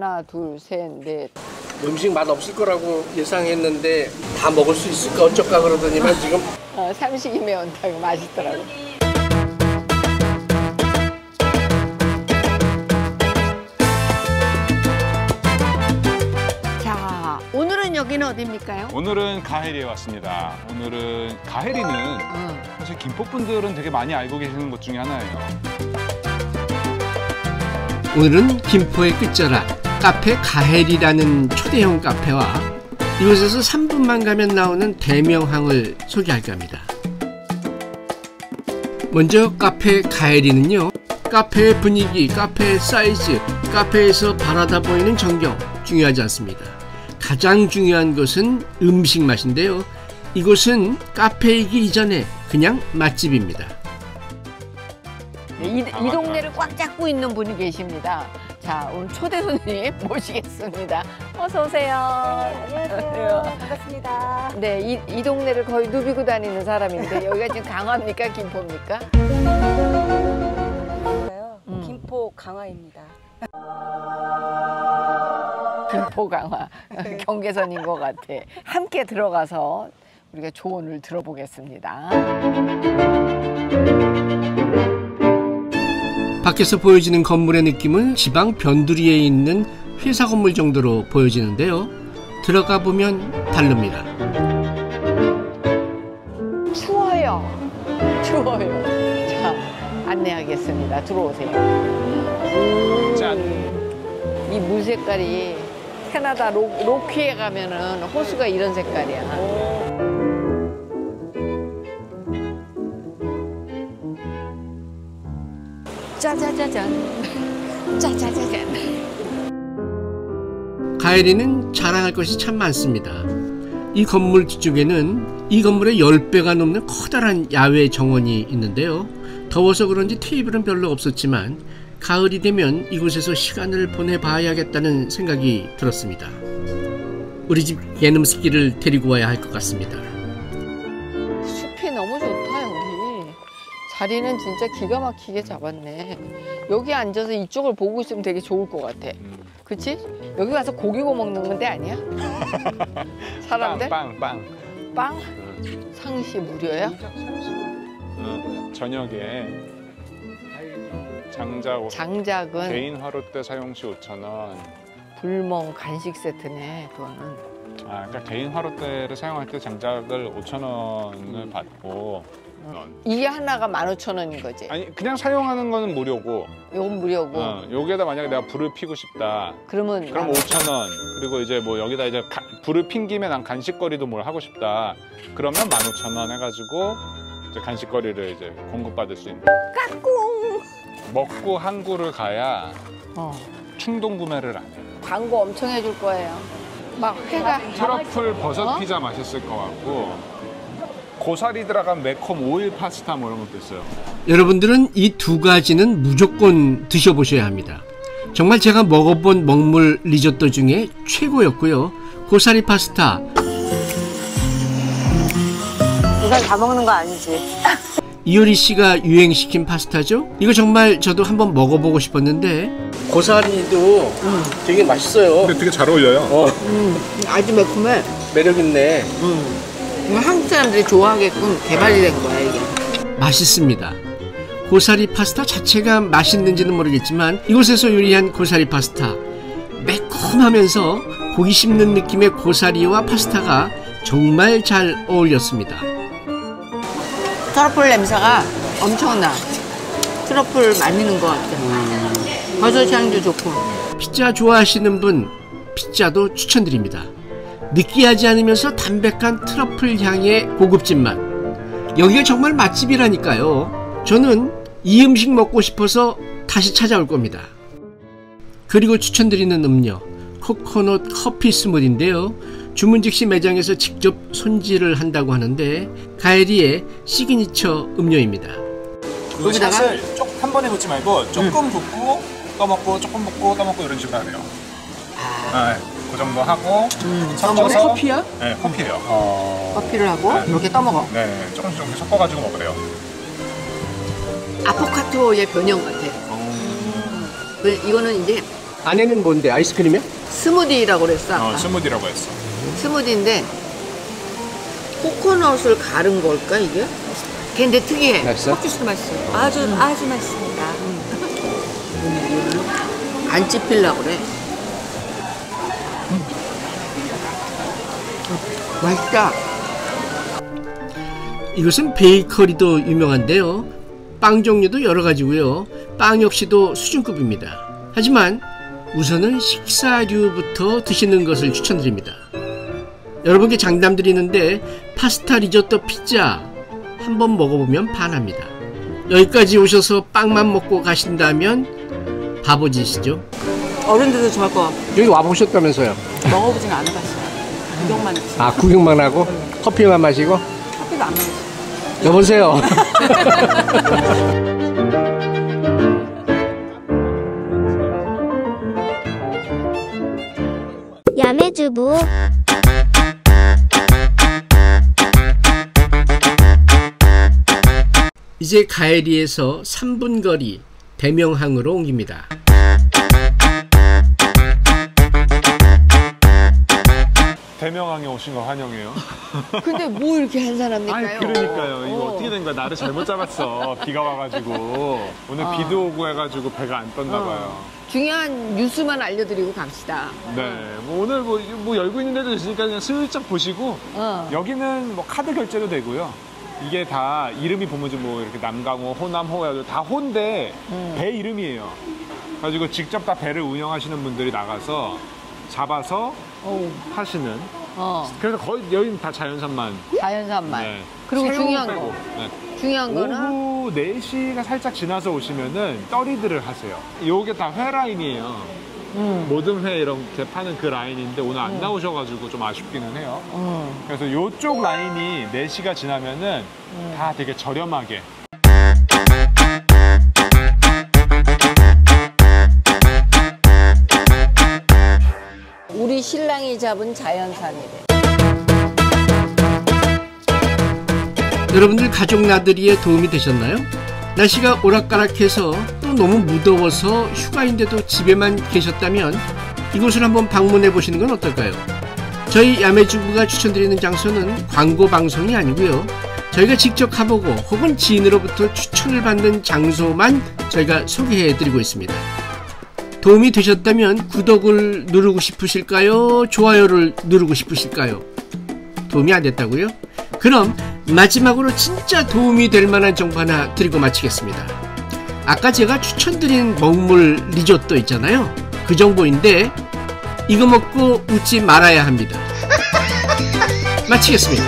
하나, 둘, 셋, 넷. 음식 맛 없을 거라고 예상했는데 다 먹을 수 있을까 어쩔까 그러더니만 지금 어, 삼식이 매운탕 맛있더라고. 자, 오늘은 여기는 어디입니까요? 오늘은 가해리에 왔습니다. 오늘은 가해리는 어. 사실 김포분들은 되게 많이 알고 계시는 곳 중에 하나예요. 오늘은 김포의 끝자락 카페 가헬이라는 초대형 카페와 이곳에서 3분만 가면 나오는 대명항을 소개할까 합니다. 먼저 카페 가헬이는요. 카페의 분위기, 카페의 사이즈, 카페에서 바라다 보이는 전경 중요하지 않습니다. 가장 중요한 것은 음식 맛인데요. 이곳은 카페이기 이전에 그냥 맛집입니다. 네, 이, 이 동네를 꽉 잡고 있는 분이 계십니다. 자, 오늘 초대 손님 모시겠습니다. 어서 오세요. 안녕하세요. 반갑습니다. 네, 이, 이 동네를 거의 누비고 다니는 사람인데 여기가 지금 강화입니까, 김포입니까? 음. 김포 강화입니다. 김포 강화 경계선인 것 같아. 함께 들어가서 우리가 조언을 들어보겠습니다. 밖에서 보여지는 건물의 느낌은 지방 변두리에 있는 회사 건물 정도로 보여지는데요. 들어가 보면 다릅니다. 추워요. 추워요. 자, 안내하겠습니다. 들어오세요. 짠. 이 물 색깔이 캐나다 로, 로키에 가면은 호수가 이런 색깔이야. 짜자자잔. 짜자자잔. 가엘이는 자랑할 것이 참 많습니다. 이 건물 뒤쪽에는 이 건물의 10배가 넘는 커다란 야외 정원이 있는데요. 더워서 그런지 테이블은 별로 없었지만 가을이 되면 이곳에서 시간을 보내봐야겠다는 생각이 들었습니다. 우리 집 개놈 새끼를 데리고 와야 할 것 같습니다. 자리는 진짜 기가 막히게 잡았네. 여기 앉아서 이쪽을 보고 있으면 되게 좋을 것 같아. 그치? 여기 와서 고기 구워 먹는 건데 아니야? 사람들? 빵, 빵, 빵? 빵. 상시 무료야? 어, 저녁에 장작 장작은 개인 화롯대 사용 시 5,000원. 불멍 간식 세트네 그거는. 아, 그러니까 개인 화롯대를 사용할 때 장작을 5,000원을 받고 어, 이게 하나가 15,000원인 거지. 아니 그냥 사용하는 거는 무료고 이건 무료고. 어, 여기에다 만약에 내가 불을 피고 싶다 그러면 그럼 만- 5,000원 그리고 이제 뭐 여기다 이제 가- 불을 핀 김에 난 간식거리도 뭘 하고 싶다 그러면 15,000원 해가지고 이제 간식거리를 이제 공급받을 수 있는 까꿍. 먹고 항구를 가야 어. 충동 구매를 안 해요 광고 엄청 해줄 거예요. 막 회가 트러플 버섯 어? 피자 맛있을 것 같고 고사리 들어간 매콤 오일 파스타 뭐 이런 것도 있어요 여러분들은 이 두 가지는 무조건 드셔보셔야 합니다. 정말 제가 먹어본 먹물 리조또 중에 최고였고요. 고사리 파스타, 이건 다 먹는 거 아니지? 이효리 씨가 유행시킨 파스타죠. 이거 정말 저도 한번 먹어보고 싶었는데 고사리도 되게 맛있어요. 되게 잘 어울려요 어, 아주 매콤해. 매력 있네. 이거 한국 사람들이 좋아하게끔 개발이 된 거야 이게. 맛있습니다. 고사리 파스타 자체가 맛있는지는 모르겠지만 이곳에서 요리한 고사리 파스타 매콤하면서 고기 씹는 느낌의 고사리와 파스타가 정말 잘 어울렸습니다. 트러플 냄새가 엄청나. 트러플 많이 넣은 것 같아. 버섯 향도 좋고. 피자 좋아하시는 분 피자도 추천드립니다. 느끼하지 않으면서 담백한 트러플 향의 고급진 맛. 여기가 정말 맛집이라니까요. 저는 이 음식 먹고 싶어서 다시 찾아올 겁니다. 그리고 추천드리는 음료 코코넛 커피 스무디인데요. 주문 즉시 매장에서 직접 손질을 한다고 하는데 가에리의 시그니처 음료입니다. 쭉한 번에 붓지 말고 조금 붓고 떠먹고 조금 붓고 떠먹고 이런 식으로 하네요 아, 네. 그 정도 하고 섞어서 커피야? 네, 커피예요 커피를 하고 네. 이렇게 떠먹어. 네, 조금씩 조금씩 섞어가지고 먹으래요 아포가토의 변형 같아. 그 이거는 이제 안에는 뭔데? 아이스크림이야? 스무디라고 그랬어. 아까. 어, 스무디라고 했어. 스무디인데 코코넛을 가른 걸까 이게? 근데 특이해. 맛있어? 주스도 맛있어요. 아주 아주 맛있습니다. 안 찝히려고 그래. 맛있다. 이것은 베이커리도 유명한데요. 빵 종류도 여러 가지고요. 빵 역시도 수준급입니다. 하지만 우선은 식사류부터 드시는 것을 추천드립니다. 여러분께 장담드리는데 파스타, 리조또, 피자 한번 먹어보면 반합니다. 여기까지 오셔서 빵만 먹고 가신다면 바보짓이죠. 어른들도 좋아할 것 같고 여기 와보셨다면서요? 먹어보진 않아봤어요. 구경만 했어요. 아 구경만 하고 커피만 마시고 커피도 안 먹었어요. 여보세요. 야매주부 이제 가에리에서 3분 거리 대명항으로 옮깁니다. 대명항에 오신 걸 환영해요. 근데 뭐 이렇게 한 사람일까요? 아니 그러니까요. 이거 어. 어. 떻게된 거야? 나를 잘못 잡았어. 비가 와가지고 오늘 비도 오고 해가지고 배가 안 떴나 봐요. 중요한 뉴스만 알려드리고 갑시다. 네, 뭐 오늘 뭐, 뭐 열고 있는 데도 있으니까 그냥 슬쩍 보시고 어. 여기는 뭐 카드 결제도 되고요. 이게 다 이름이 보면 좀 뭐 이렇게 남강호, 호남, 호야도 다 호인데 배 이름이에요. 가지고 직접 다 배를 운영하시는 분들이 나가서 잡아서 하시는. 어, 그래서 거의 여기는 다 자연산만. 자연산만. 네. 그리고 중요한 빼고. 거. 네. 중요한 거는 오후 4시가 살짝 지나서 오시면은 떠리들을 하세요. 요게 다 회 라인이에요. 음. 모든 회 이렇게 파는 그 라인인데 오늘 안 나오셔가지고 좀 아쉽기는 해요. 음. 그래서 요쪽 라인이 4시가 지나면은 다 되게 저렴하게 신랑이 잡은 자연산이래. 여러분들 가족 나들이에 도움이 되셨나요? 날씨가 오락가락해서 또 너무 무더워서 휴가인데도 집에만 계셨다면 이곳을 한번 방문해 보시는 건 어떨까요? 저희 야매주부가 추천드리는 장소는 광고 방송이 아니고요. 저희가 직접 가보고 혹은 지인으로부터 추천을 받는 장소만 저희가 소개해 드리고 있습니다. 도움이 되셨다면 구독을 누르고 싶으실까요? 좋아요를 누르고 싶으실까요? 도움이 안 됐다고요? 그럼 마지막으로 진짜 도움이 될 만한 정보 하나 드리고 마치겠습니다. 아까 제가 추천드린 먹물 리조또 있잖아요. 그 정보인데 이거 먹고 웃지 말아야 합니다. 마치겠습니다.